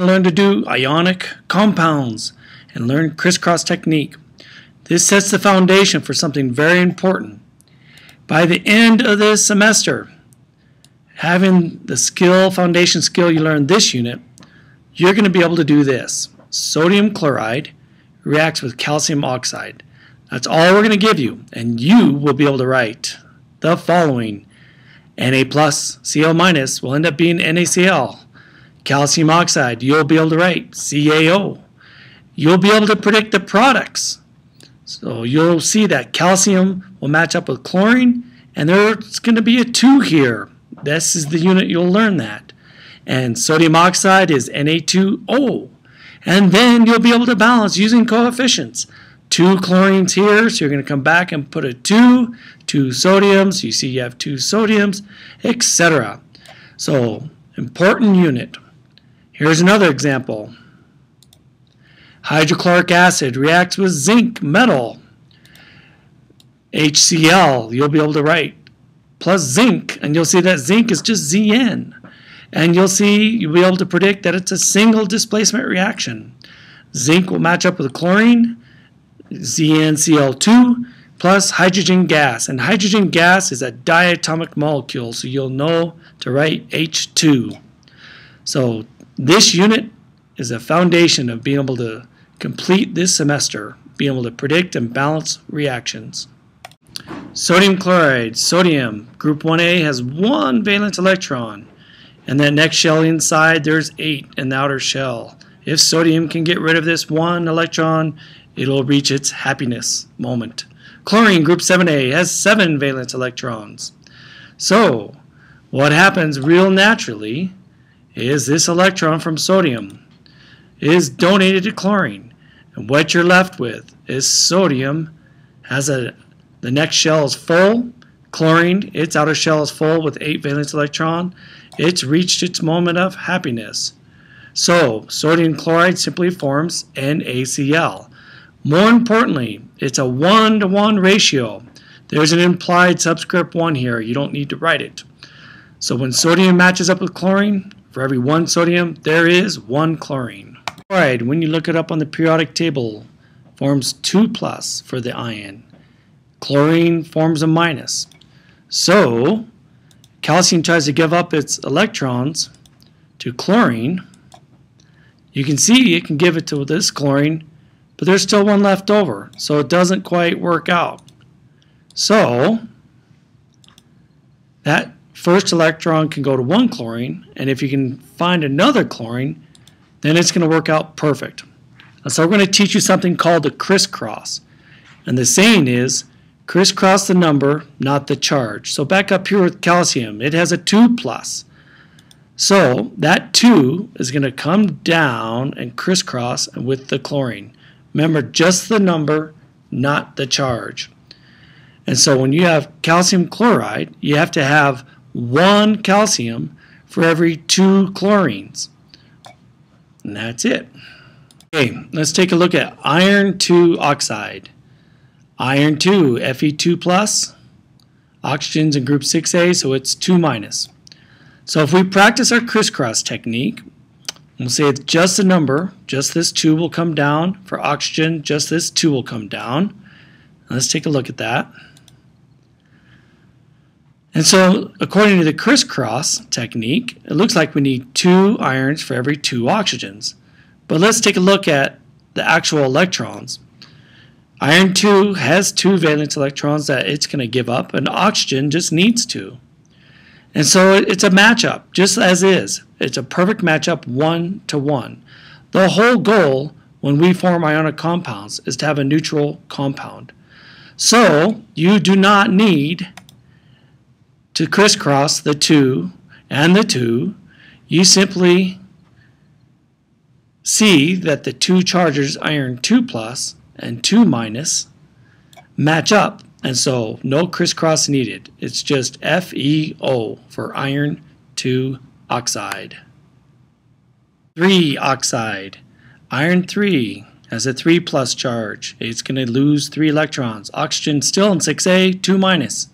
Learn to do ionic compounds and learn crisscross technique. This sets the foundation for something very important. By the end of this semester, having the skill, foundation skill you learned this unit, you're going to be able to do this. Sodium chloride reacts with calcium oxide. That's all we're going to give you, and you will be able to write the following. Na plus Cl minus will end up being NaCl. Calcium oxide, you'll be able to write CaO. You'll be able to predict the products. So you'll see that calcium will match up with chlorine, and there's going to be a 2 here. This is the unit you'll learn that. And sodium oxide is Na2O. And then you'll be able to balance using coefficients. Two chlorines here, so you're going to come back and put a 2, two sodiums, you see you have two sodiums, etc. So, important unit. Here's another example. Hydrochloric acid reacts with zinc metal. HCl, you'll be able to write plus zinc, and you'll see that zinc is just Zn. And you'll see, you'll be able to predict that it's a single displacement reaction. Zinc will match up with chlorine, ZnCl2, plus hydrogen gas. And hydrogen gas is a diatomic molecule, so you'll know to write H2. So this unit is a foundation of being able to complete this semester, being able to predict and balance reactions. Sodium chloride, sodium, group 1A has one valence electron. And that next shell inside, there's eight in the outer shell. If sodium can get rid of this one electron, it'll reach its happiness moment. Chlorine, group 7A, has seven valence electrons. So, what happens real naturally is this electron from sodium is donated to chlorine. And what you're left with is sodium has a, the next shell is full, chlorine, its outer shell is full with eight valence electron, it's reached its moment of happiness. So, sodium chloride simply forms NaCl. More importantly, it's a one-to-one -one ratio. There's an implied subscript 1 here. You don't need to write it. So when sodium matches up with chlorine, for every one sodium, there is one chlorine. Chloride, when you look it up on the periodic table, forms 2 plus for the ion. Chlorine forms a minus. So, calcium tries to give up its electrons to chlorine, you can see it can give it to this chlorine, but there's still one left over, so it doesn't quite work out. So, that first electron can go to one chlorine, and if you can find another chlorine, then it's going to work out perfect. And so we're going to teach you something called the crisscross. And the saying is, crisscross the number, not the charge. So back up here with calcium, it has a 2 plus. So that 2 is going to come down and crisscross with the chlorine. Remember, just the number, not the charge. And so when you have calcium chloride, you have to have one calcium for every two chlorines. And that's it. Okay, let's take a look at iron 2 oxide. Iron 2, Fe2 plus, oxygen's in group 6A, so it's 2 minus. So if we practice our crisscross technique, we'll say it's just a number, just this 2 will come down. For oxygen, just this 2 will come down. Let's take a look at that. And so according to the crisscross technique, it looks like we need two irons for every two oxygens. But let's take a look at the actual electrons. Iron 2 has two valence electrons that it's going to give up, and oxygen just needs two. And so it's a matchup, just as is. It's a perfect matchup one to one. The whole goal when we form ionic compounds is to have a neutral compound. So you do not need to crisscross the 2 and the 2. You simply see that the two charges, iron 2 plus and 2 minus match up. And so no crisscross needed. It's just FeO for iron 2 oxide. 3 oxide. Iron 3 has a 3 plus charge. It's going to lose 3 electrons. Oxygen still in 6A, 2 minus.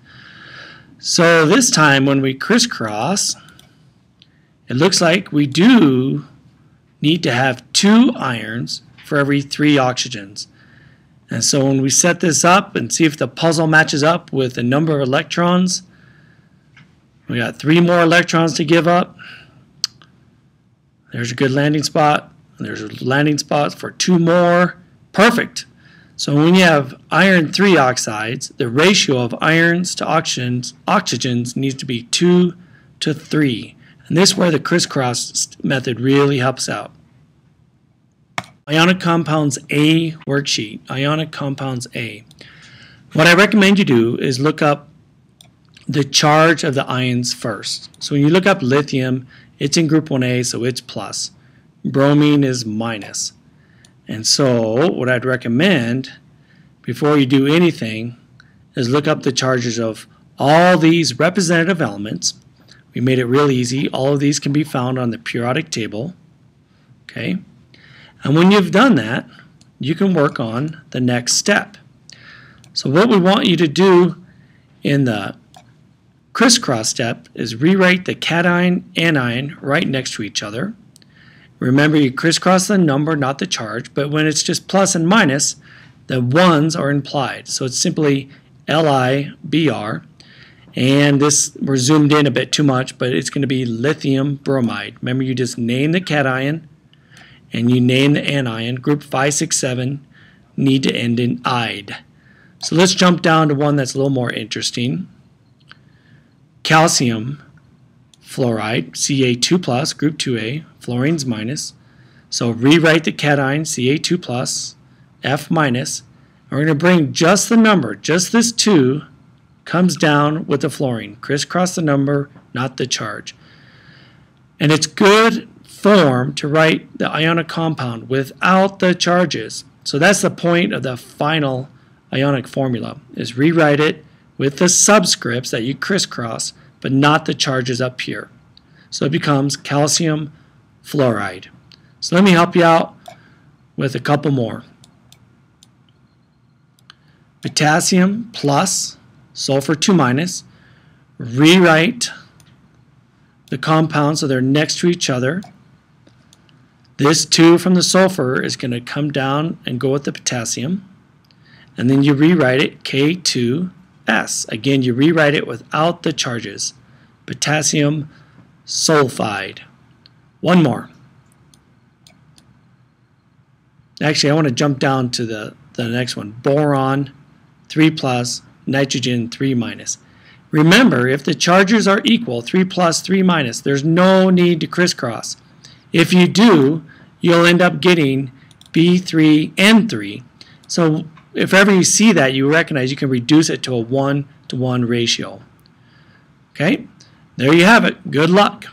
So this time when we crisscross, it looks like we do need to have two irons for every three oxygens. And so when we set this up and see if the puzzle matches up with the number of electrons, we got three more electrons to give up. There's a good landing spot. There's a landing spot for two more. Perfect. So when you have iron 3 oxides, the ratio of irons to oxygens, oxygens needs to be 2 to 3. And this is where the crisscross method really helps out. Ionic Compounds A worksheet, Ionic Compounds A. What I recommend you do is look up the charge of the ions first. So when you look up lithium, it's in group 1A, so it's plus. Bromine is minus. And so what I'd recommend before you do anything is look up the charges of all these representative elements. We made it real easy. All of these can be found on the periodic table. Okay. And when you've done that, you can work on the next step. So what we want you to do in the crisscross step is rewrite the cation and anion right next to each other. Remember you crisscross the number, not the charge, but when it's just plus and minus, the ones are implied. So it's simply LiBr. And this, we're zoomed in a bit too much, but it's going to be lithium bromide. Remember, you just name the cation and you name the anion. Group 567 need to end in "-ide". So let's jump down to one that's a little more interesting. Calcium fluoride, Ca2 plus, group 2A, fluorine's minus. So rewrite the cation Ca2 plus, F minus. And we're going to bring just the number, just this 2 comes down with the fluorine. Crisscross the number, not the charge. And it's good form to write the ionic compound without the charges. So that's the point of the final ionic formula, is rewrite it with the subscripts that you crisscross, but not the charges up here. So it becomes calcium fluoride. So let me help you out with a couple more. Potassium plus, sulfur 2 minus. Rewrite the compounds so they're next to each other. This 2 from the sulfur is going to come down and go with the potassium. And then you rewrite it K2S. Again, you rewrite it without the charges. Potassium sulfide. One more. Actually, I want to jump down to the, the next one. Boron 3 plus, nitrogen 3 minus. Remember, if the charges are equal, 3 plus, 3 minus, there's no need to crisscross. If you do, you'll end up getting B3N3. So if ever you see that, you recognize you can reduce it to a 1 to 1 ratio. Okay, there you have it. Good luck.